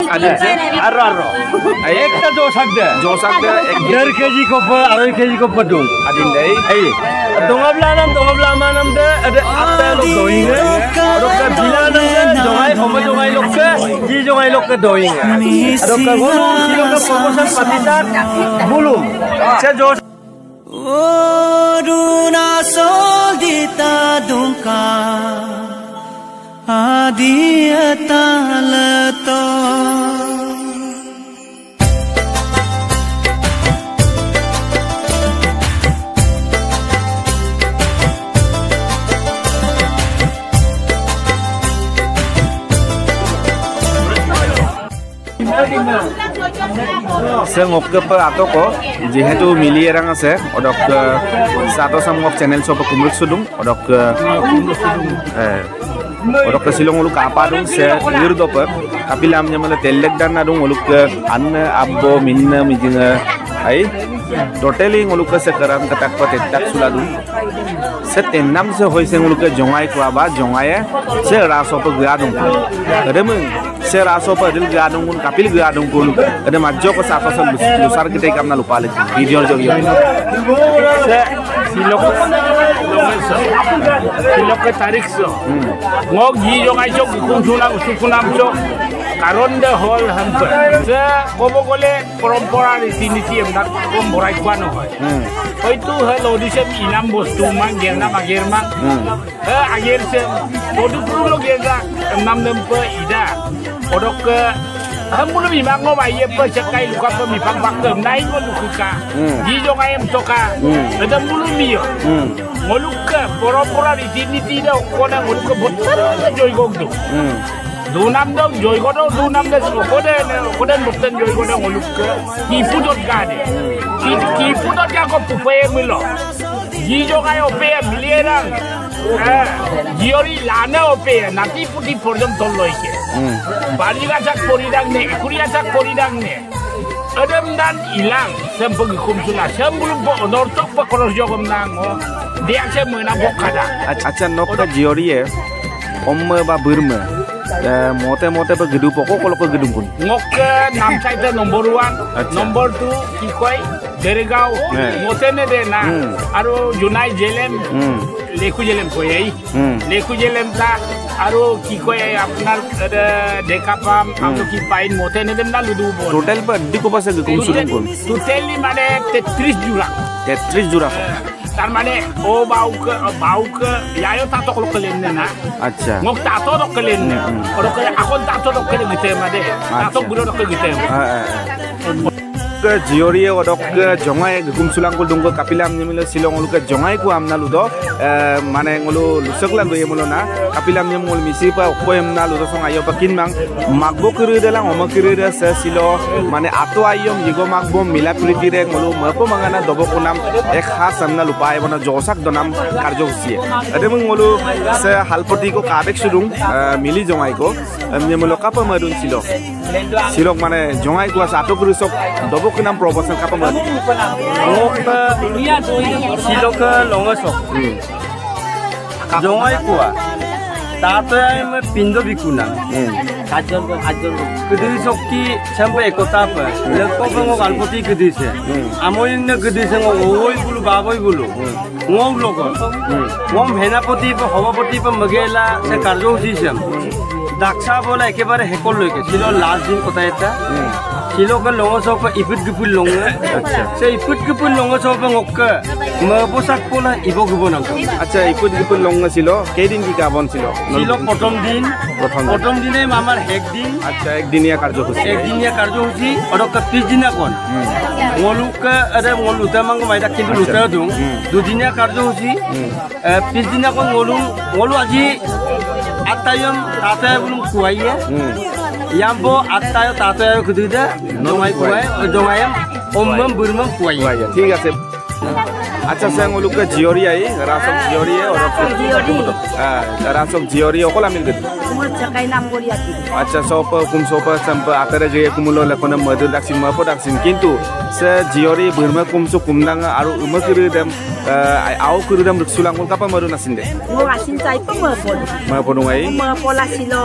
अर्रो अर्रो एक तो दो एक डेढ़ के को पर अरे के को पर दूँ अदिन दे ए दोंगा ब्लानम दोंगा ब्लामानम दे अरे आता लोग दोइंगे लोग का बिलानम दे दोंगाई फोमो दोंगाई लोग के जी दोंगाई लोग के दोइंगे लोग का बोलो जी लोग का प्रमोशन पतितार बोलो से जो ओ रुना सोल दीता दुंका आदि अताल तो atau kok, jadi itu milih orang aja. Odok satu sama channel siapa kumur sudung, odok eh orang kesilong ulu kapar dong se liur dope tapi lamnya malah telek dan ada ulu ke an abo min mijinga ai Totally ulu ke sekarang katak pete tak sulah dong se tenam se hoi seng ke jongai kelaba jongai se raso pe gua dong Kademu se raso pe dil gua dong pun kapil gua dong pun ada majo ke sapa sen besar kita ikam nalu palek video jauh ji dongai chok kung sunam sukunam chok. কাৰণ দে হল hump যে ক'ব গ'লে পৰম্পৰা ৰীতি নীতি ভৰাই খোৱা নহয় হয়তো হল অডিশ্যন ইনাম বস্তু মান গেৰনা মাগেৰ মান আগেৰ সে তদুপুৰুলো গেৰনা নাম নেম্প ইদা odok Kamu lebih mango bayi bersekai luka kami pangpak kem naik ngolu kuka. Di jong ayam toka. ngô bulu mio. Ngolu ke pora-pora di sini tidak kona ngolu ke botar aja joy gong tu. Du nam dong joy gong dong du nam dong semua kode kode botan joy gong dong ngolu ke. Kipu dot kade. Kipu dot kau cho milo. Di jong ayam pea biliarang. Giori lana ope nanti putih porjom toloi ke. Bali gajak poridang ne, kuri gajak poridang ne. Adam dan hilang sempeng kumsula sembelum po nortok pa koros jogom nango. Dia se mena bokada. acha nok ka jiori e omme ba burma mote mote pe gedu poko kolo gedung kun Ngok ke nam saita nomor one, Acha. nomor two kikoi Deregao, Eh. motene de na, Hmm. aro Junai Jelem, লেকু জেলেম কই এই Hmm. লেকু জেলেম তা আৰু কি কয় আপোনাৰ দেখা পাম আমি কি পাইন মতে নেদেম না লুডু pase kum sudung kun totally মানে তেত্ৰিশ জোৰা 33 jura তাৰ মানে অ বাউক বাউক ইয়ায়ো তাতো কলকলেন না acha মোক তাতো দকলেন না আকৌ তাতো দকলে গিতে মানে তাতো গুলো দকলে গিতে জিয়ৰীয়ে অদক জঙাই গুমচুলাংকুল ডুংক কাপিলাম নিমিলে শ্বিলং লোকে জঙাই কোৱা আমনা লুদ মানে গলো লুচকলা গৈ এমলো না। কাপিলাম নিম মোৰ মিচি পৰা অকৌ এমনা লুদ চং আইঅ পৰা কিনমাং মাকব কিৰিদেলাং অম কিৰিৰে চে শ্বিল। মানে আতো আইয়ম যিগ মাকব মিলা প্ৰীতিৰে গলো মাকো মাঙা না দব কোনাম। এক সাজ আমনা লুপাই মানে জচাক দনাম কাৰ্যসূচীয়ে এতিয়া মোক গলো চে শালপতি কো কাবেক চুদুং মিলি জঙাই কো। এমনি মোৰ লকাপ মাৰুন শ্বিল। শ্বিলক মানে জঙাই কোৱা আটক ৰুচক দব আটো কৰি চক দবক নাম প্ৰবচন কাপ মানে শিলক লঙছ জঙাই কোৱা তাতে আমি পিণ্ড বিকু না সাতজন সাতজন গদিৰি শক্তি চেম্পু একতা পায় লেকক গালপতি গদিছে আমৰিন্য গদিছে ঐ বোলো বাবৈ বোলো ngom লগত ngom ভেনাপতি সভাপতি মগেলা সে কাৰ্যসূচী চেম দাক্সা বোলে একেবাৰে শেষলৈকে শিলৰ লাষ্ট দিন কথা এটা শিলকে লঙ চক ইপুট গুপুল লঙ সে ইপুট গুপুল লঙ চক ngকে মবসাক পোলা ইব গুব নাংক আচ্ছা ইকুট ইকুট লং ছিল কেইদিন কি কাবন ছিল শিলক প্ৰথম দিন প্ৰথম দিন। প্ৰথম দিনে আমাৰ শেষ দিন আচ্ছা একদিনীয়া কাৰ্যসূচী একদিনীয়া কাৰ্যসূচী অদক পিছদিনাখন মলুকে এৰে মল উতামাংগ মাইদাক কিন্তু লুটাই দিওঁ দুদিনীয়া কাৰ্যসূচী এ, পিছদিনাখন মলু মলু আজি আটাইম তাতে বোলো খুৱাইয়ে ইয়াম্ব আটাই তাতে খুদিদে জমাই খুৱাই জমাই অম্মম বুৰমম খুৱাইয়ে ঠিক আছে আচ্ছা সে ngoluk ke jiori ai rasok jiori e orok Jiori. ah rasok jiori okol amil ke Umur cakai enam gori hati. আচ্ছা সপ kum sopa sampa atare ge kumulo lekona madu daksin mapo daksin কিন্তু সে জিয়রি বুরমা কুমসু কুমনাnga aru uma kiri dem au kiri dem ruksulangul kapa madu nasin de Umur asin cai pemepon. ma ponungai Pemepon lah silo.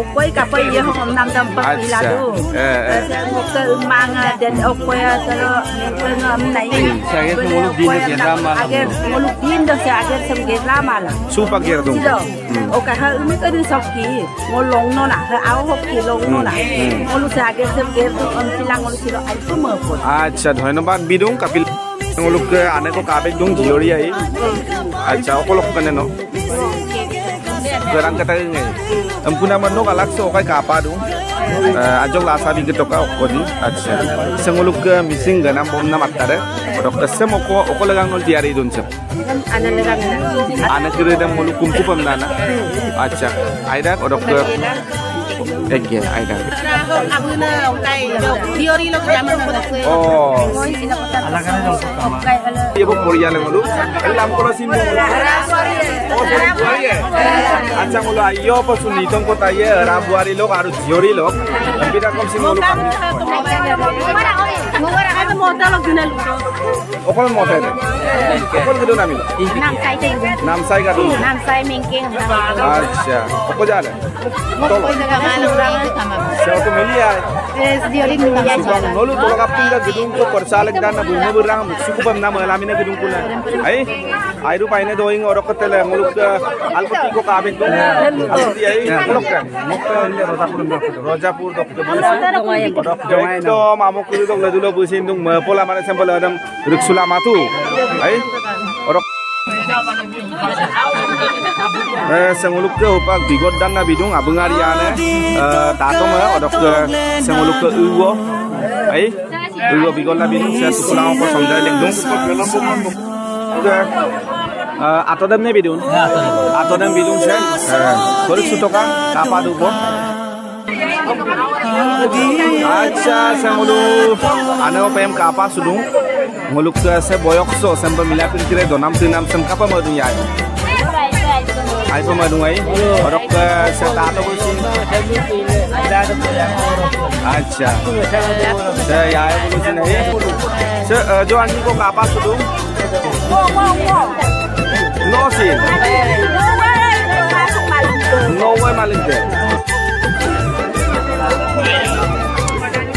Okoi kapai ye hong nam dam Acha. pemiladu. Eh, eh. Saya muka emang dan okoi tero nengkel ngam nai. Saya tu muluk din dia gerra mala ager molu din do se ager sem gerra mala supa ger dong sido o ka ha umi ka du sok ki mo long no na ha au hok ki long no na sẽ se ager sem ger dong on pilang on sido ai ko mo ko acha dhonnobad bidung kapil ngoluk ane ko kabek dong jiori cái acha okolok kaneno Gerang kata ngai. Ampun nama nok alak cái kai kapa dong. Eh, ajok la asabi gi gitu toka aja. Acha sengoluk missing gana bom na mattare dokter semo ko okola gang nol tiari don sem anale gang na ana kire nana acha aida dokta ke Ege, aida. Abuna utai teori lo jaman mo dakse. Oh, Ngoi sila kota. Alagana dong kama. Kai ala. ibu Korea le ngolu. Elam kono simbo. Oh, Korea. আচ্ছা বলো আইও পছন্দ নিতং কথা ইয়ে রাবুয়ারি লোক আর জিওরি লোক beta কম সিং লোক অকল মতে অকল গদু নামিল Nam sai te. নাম সাই গাদু Nam sai mengkeng. আচ্ছা অকল জালে Shauku melia. Berang suku. Ay, doing orang ay kan. Mamu pola mana adam. Ay, orang Eh, senguluk ke pak bigot dan na bidung abeng ariane. Eh, Tatom ya odok ke senguluk ke uwo. Ai uwo bigot nabi bidung saya sukulang ko dan nabi atodam ne dan nabi bidung saya kolik eh, kang tapa dubo Acha sengulu, ane opem kapa sudung, ngoluk se se boyok, so sem ba mila pin kire donam sinam sem kapa ma du yai ai pa ma du ai orok se ta to ko sin अच्छा से यार बोलो से नहीं से जो aunty को कापा सुदू वो वो वो no seen no वे मालिक दे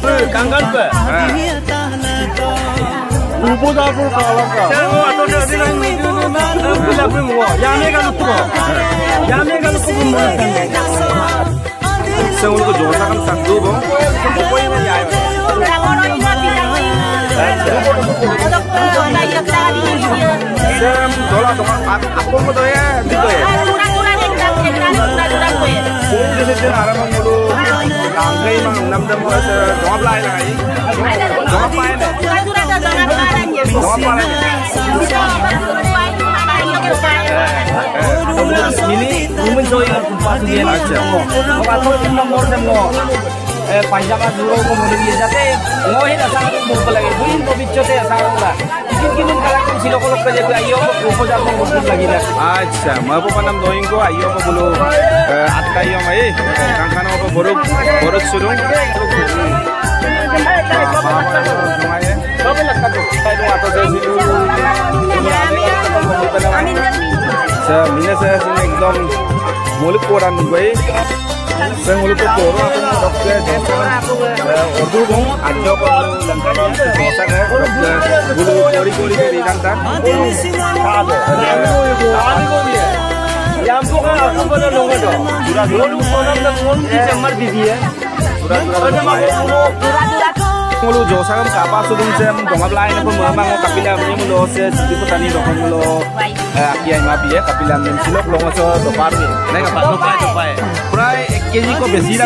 jisu kangal pe 우보다불 가라까 Saya atau dia bilang itu bila pun mo. Yame kan tu. Yame kan tu mo. sengulu ko josa kan sandu bong ko yang yai sem dola to apa mo to ya dito ya sum je se ara mo mulu Ko se doa blai lai doa pai ne doa pai ne ini rumen joy kan kumpas dia acha Kalau tim nomor dan mo eh panjang dulu ko mo dia jate mo hina sa mo palagi মিনে চাই আছে একদম मौलिक code आउनु गएँ बेङ्गलुरुको कोडमा doctor Urdu गाउँ आजको गुलु कोडी कोडी कोडी जान्छ हमको आपको बदल लोगों को पूरा लोगों को मतलब कौन की जमर दीदी है पूरा पूरा पूरा ngulu jo sagam kapa dong mulo besi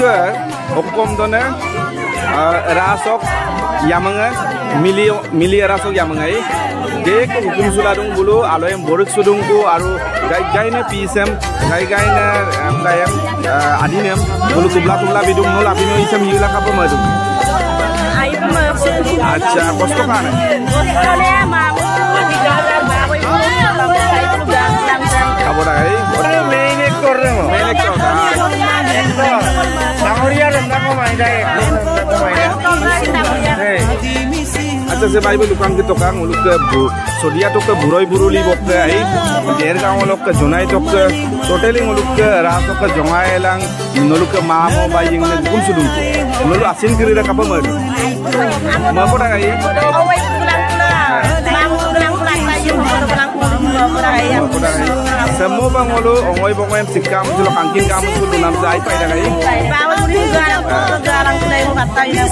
হৈছে অসম দনে ৰাসক ইয়ামাঙে মিলি মিলি ৰাসক ইয়ামাঙাই দেখ হুকুম চোলা দোং বোলো আলৈ বৰিক চুদুং আৰু গাই গাইনে পি এছ এম গাই গাইনে এম গাই এম আদিন এম বোলো কুবলা কুবলা বিদুং নল আপি নৈ ইছাম সেইবিলাক খাব মই দিম আচ্ছা কষ্ট কাৰণে খাব লাগে এই mising আচ্ছা সে বাইবে লুকাং কে তোকাং উলুক কে সদিয়া তো কে বুরই বুরুলি বক কে আই দের গাঁও লোক কে জনাই তো কে টোটালি উলুক কে রাস কে জঙাই এলাং নলুক কে মা মো বাই ইং নে গুম সুদুং নলু আসিন কিরি রে কাপা মারি মা পড়া গাই Awai pulang pulang, mau pulang pulang lagi mau pulang pulang pulang ya. মা পড়া গাই semua bang ngolu ongoi bongoi sikam julo kangkin kamu sulu nam sai pai da গাই Bawa di garang garang pulang kata ya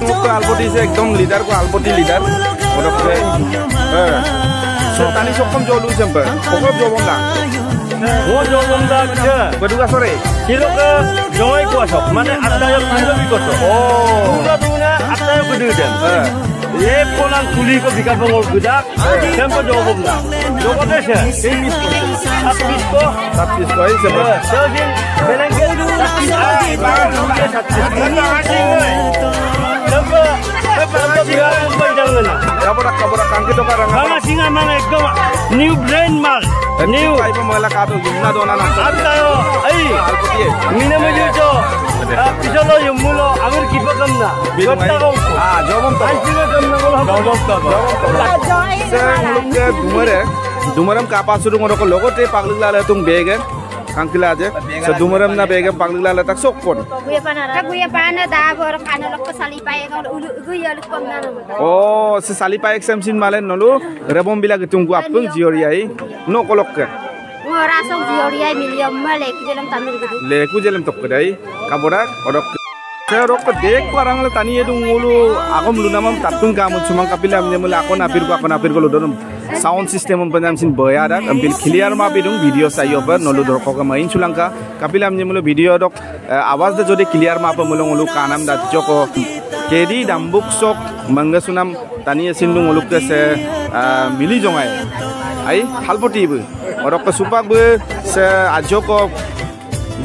আলপতি আছে একদম leader কোৱা আলপতি leader ছটানি ছখন জল হৈছে নিউ ব্ৰেণ্ড মাল নিউ মহিলা কাপ আছো তোমাৰ লগতে পাগলিক লাল তুমি বেগে अंकिला आज सदुमरम ना बेगम पांगला लता सोकपन गुया पाना ता गुया पाना दा बर खाना लक साली पाए ग गुया Oh, पंगना ओ से साली पाए एक्सम सिन माले नलो रेबम बिला गतुंग गु अपंग जियोरियाई नो कोलक के ngorasong miliom malek jelem leku jelem tok kedai kabora odok saya rok ke dek parang le tani aku mulu namam tatung kamu cuma kapila aku napir aku napir ku lu sound system um panjam sin boya dak ambil clear ma bidung video sayo ber nolu dor ko main sulangka kapilam nyemul video dok awas da jodi clear ma pa mulung ulu kanam da joko kedi dambuk sok mangasunam tani esin dung uluk ke se mili jongai ai halpoti bu orok ke supak bu se ajoko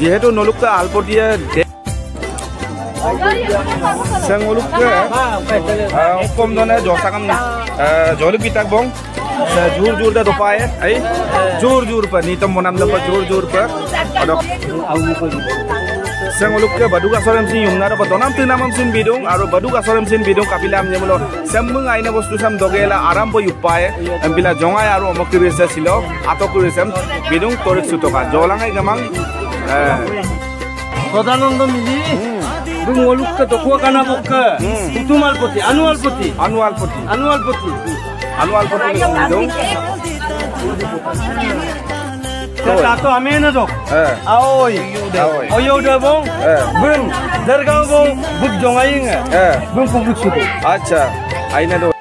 যিহেতু নলুকা আলপতীয়া চেঙলুকে অকম জনে জচাকাম জলুক গীতাক বং জোর জোর দে দোপায় এই জোৰ জোৰ পা নিতম বনাম দপা জোৰ জোৰ পা অদক চেঙলুকে বাদুক আচৰম চিন ইউনাৰ পৰা দনাম তিনামাম চিন বিদুং আৰু বাদুক আচৰম চিন বিদুং কাপিলাম যেমন চেম্বুং আইনা বস্তু চাম দগেলা আৰাম পই উপায় এমবিলা জঙাই আৰু অমক কৰিছে ছিল আটক কৰিছে বিদুং তৰিক চুটকা জলাঙাই গামাং সদানন্দ মিলি তুমি অলুককে দকুয়া কানা বক্কে উতুমাল পতি আনুয়াল পতি আনুৱাল পতি আনুয়াল পতি આનું આલ્ફા થોડું દઉં tato amena dok aoy oyo da bong bun dargao bong buk jongai nga bun kubuk sudu acha aina do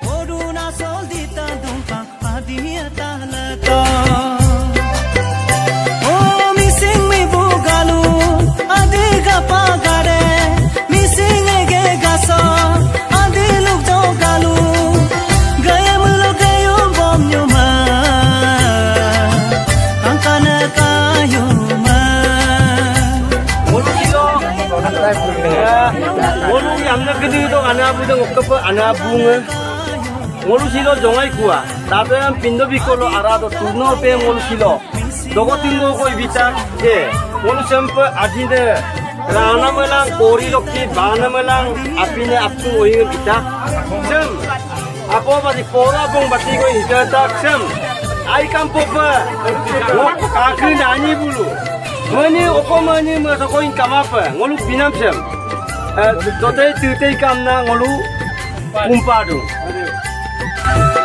jongai kuwa tabe am pindo bikolo arado turno pe ngolu silo dogo tingo ko ibita ke ngolu sempe adinde rana melang kori lokti bana melang apine aptu oing kita sem apo badi pora bong bati ko hita tak sem ai kampo pa kakri nani bulu Mani oko mani masa koin kamapa ngolu binam sem Tote tute kam na ngolu Pumpado. Pumpado.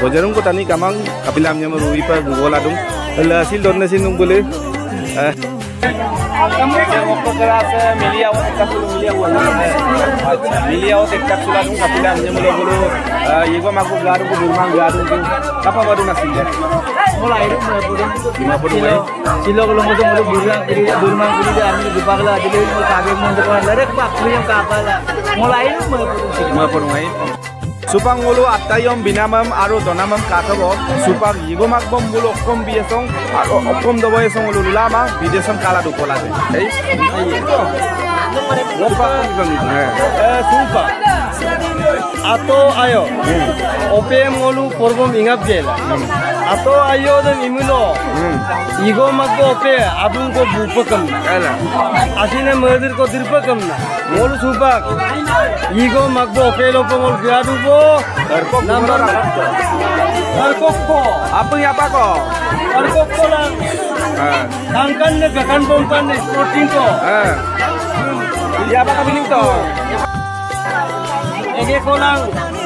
bojarung ko tani kamang kapilam nyam rui pa gugola dung. La sil donne bole. kamu milia kapsul dung kapilam nyam lo bolo. Yego maku garu ko durmang garu ko. Kapa baru nasi je. Mulai itu mulai pun. Lima puluh Silo silo kalau mau mau burang kiri durmang kiri dah ambil dipagla jadi mau kabe mau depan lerek pak yang kapala. Mulai itu mulai pun. Lima puluh mai. Supang ulu atayom binamam aru donamam katobo supang yigomak bom bulu okom biesong aru okom dobo esong ulu lama bidesong kala du 아또 아이오든 이문호 이거 맞고 어때 아분 거 무퍼cầm 아시는 뭐들 거 들퍼cầm 몰 수박 이거 맞고 어때 로퍼 몰 그아두고 넘버 얼코코 아픈 야빠고 얼코코랑 강간네 가간봉간네 스포팅 거 야빠가 빌린 거 에게 코랑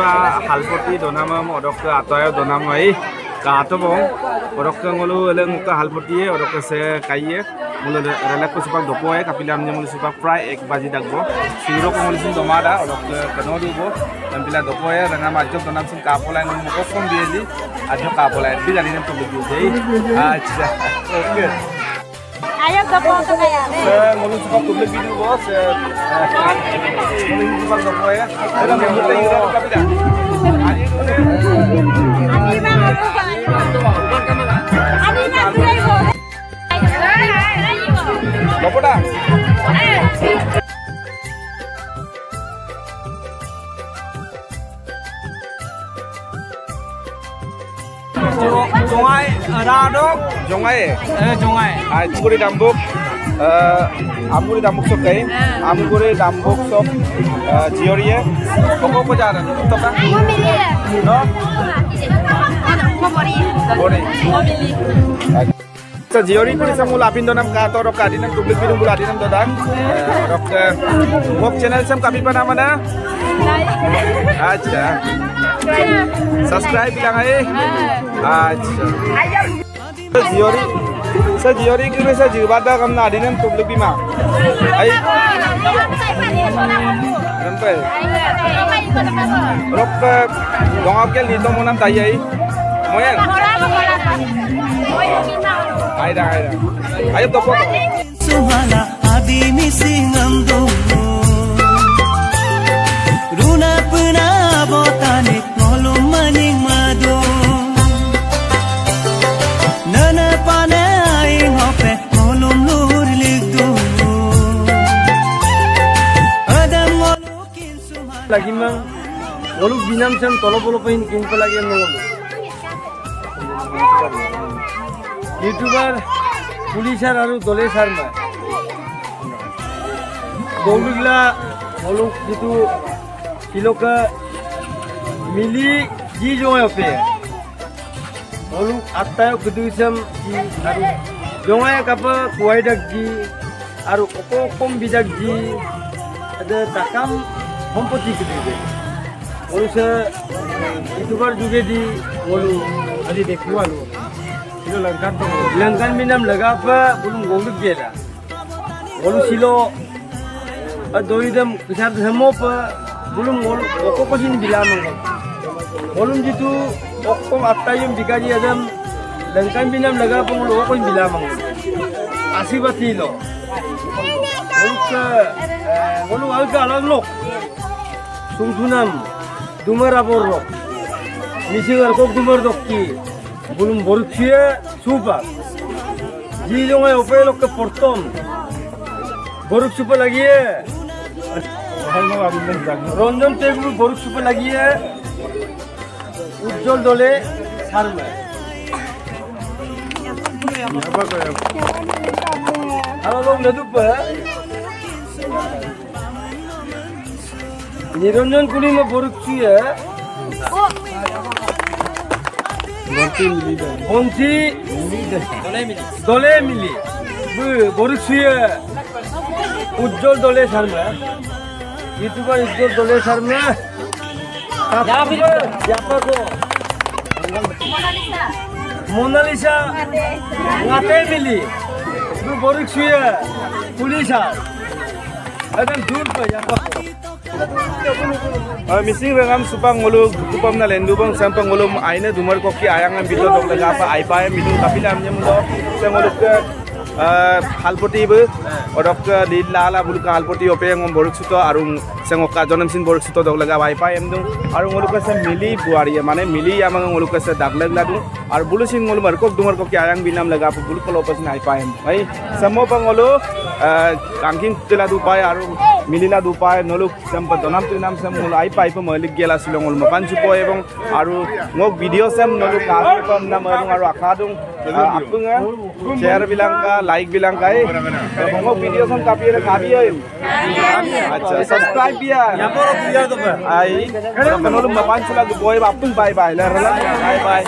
বা শালপতি দনাম অদক্ষ আতয় দনাম এই আতব অদক্ষলো এলে মোক শালপতিয়ে অদক্ষ আছে কাইয়ে। মোলে রেলাক সুপাক দপয়ে কাপিলে আমি মোলে সুপাক প্রায় এক বাজি ডাকব সিউর কমলছিল দমা দা অদক কেন দিব। কাপিলা দপয়ে রেঙা মাধ্য দনাম সিং কা পলাই মোক কম দিয়ে দি আধ্য কা পলাই দি জানি দিয়ে আচ্ছা okay Ayam da porta kaya. É, mano, Bapak. Jongai ada Radok. Jongai. Eh Jongai. Amguri Dambuk. Aku Amguri Dambuk sok kain. Aku Amguri Dambuk sok Jiori ya. Kau ko jalan. Tok kan? No. Mori. Mori. So jiori pun sa mula pindo nam ka torok ka dinam dublik pinung bula dinam to dan. Rok wok channel sam kami pa nama na. Aja. Subscribe bilang ai. আচ্ছা জিওরি সে জিওরি কিনে সে জিবাদা কাম না দিনেম তুবলি বিমা আই রম্পে রপ্পে দঙ্গাকে নিতো মনাম তাই আই ময়েন আইরা আইরা আই তো সুহানা আদি মিসিং আমদো বলু বিনাম চাম তলব অলপহীন কিন পেলাই নললো ইউটিউবাৰ পুলিচাৰ আৰু দলে চাৰ মই দৌলগিলা বলু যিটো শিলকে মিলি যি জঙাই অপে। বলু আত্মায়ক গুটি চাম কি আৰু জঙাই কাপে কুহাই দাক দি আৰু অকম বিজাক দি এতিয়া টাকাম সম্পত্তি কিনি দিয়ে Kalau ada alat lok, sungsunam, abor rok misingar kok dumar dokki bulum boruksia supa jilongai opelok ke portom boruk supa lagi ya Ranjan টেগুল বরুক সুপে লাগিয়ে উজ্জ্বল দলে সারবে হ্যালো লোক নেদুপে নিরঞ্জন কুলিমে বরুক চুয়ে বন্তি দলে মিলি। বরুক চুয়ে উজ্জ্বল দলে সারবে ইউটিউবার উজ্জ্বল দলে সারবে মোনালিসা। ngate মিলি। চুয়ে পুলিশা একদম দূর পে dumar koki ayang ang bito dong lega apa ai pa midu tapi lam nyam do sa ngulu ke halpoti bu odok ke di lala bulu ka halpoti ope ngom boruk suto arung seng oka jonam sin boruk suto dong lega ai pa em dung arung ngulu ke sa mili buari mane mili ya mang ngulu ke sa daglag ladu ar bulu sin ngulu mar kok dumar koki ayang binam lega apa bulu kolo pasin ai pa em ai samo pang ngulu kangking tela du pa arung মিলিলা দুপায় নলুক চেম দনাম তুনাম চেম মূল আই pipe Mallick গেলা শিলং মূল মাপান চুপ এবং আৰু মোক ভিডিঅ' চেম নলুক কাম নাম আৰু আশা দিওঁ আপুঙ শ্বেয়াৰ বিলাংকা লাইক বিলাংকা এই মোক ভিডিঅ' চেম কাপি খাবি আচ্ছা সাবস্ক্রাইব বিয়া আই নলুক মাপান চুলা দুপয় আপুং বাই বাই বাই বাই